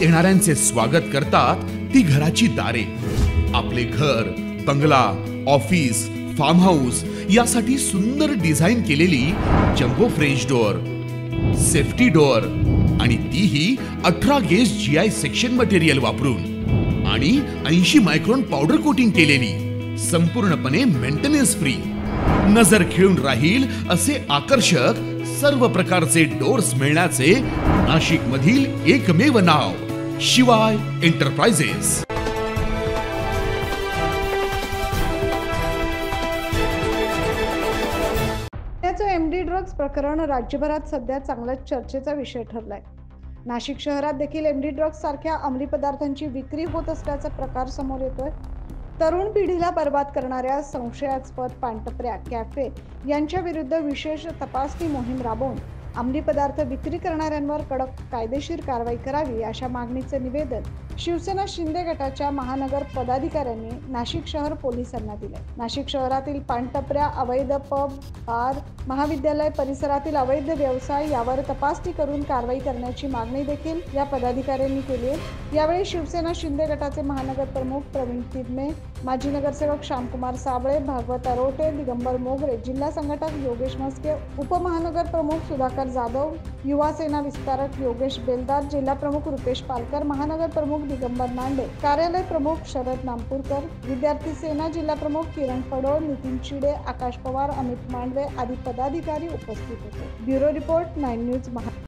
येणाऱ्यांचे स्वागत करतात ती घराची दारे. आपले घर बंगला ऑफिस फार्म हाऊस यासाठी सुंदर डिझाईन केलेली jumbo French door safety door आणि तीही अठरा gauge G I section material वापरून आणि ऐंशी मायक्रॉन पावडर कोटिंग केलेली संपूर्णपणे मेंटेनन्स फ्री नजर खिळून राहील असे आकर्षक सर्व प्रकारचे डोर्स मिळण्याचे नाशिक मधील एकमेव नाव. शिवाय enterprises MD M D drugs प्रकरण राज्यभरात सध्या चांगलाच चर्चेचा विषय ठरलाय. नाशिक शहरात देखील एम डी ड्रग्ज सारख्या अंमली पदार्थांची विक्री होत असल्याचा प्रकार समोर येतोय. तरुण पिढीला बर्बाद करणाऱ्या संशयास्पद पानटपऱ्या कॅफे यांच्या विरुद्ध विशेष तपासणी मोहीम राबवून अंमली पदार्थ विक्री करणाऱ्यांवर कडक कायदेशीर कारवाई करावी अशा मागणीचं निवेदन शिवसेना शिंदे गटाच्या महानगर पदाधिकाऱ्यांनी नाशिक शहर पोलिसांना दिले. नाशिक शहरातील पानटपऱ्या अवैध पब बार महाविद्यालय परिसरातील अवैध व्यवसाय यावर तपासणी करून कारवाई करण्याची मागणी देखील या पदाधिकाऱ्यांनी केली आहे. यावेळी शिवसेना शिंदे गटाचे महानगर प्रमुख प्रवीण तिदमे माजी नगरसेवक श्यामकुमार साबळे भागवत अरोटे दिगंबर मोगरे जिल्हा संघटक योगेश मस्के उपमहानगर प्रमुख सुधाकर जाधव युवा सेना विस्तारक योगेश बेलदार जिल्हा प्रमुख रुपेश पालकर महानगर प्रमुख दिगंबर नांडे कार्यालय प्रमुख शरद नामपूरकर विद्यार्थी सेना जिल्हा प्रमुख किरण पडोळ नितीन चिडे आकाश पवार अमित मांडवे आदी पदाधिकारी उपस्थित होते. ब्युरो रिपोर्ट नाईन न्यूज महा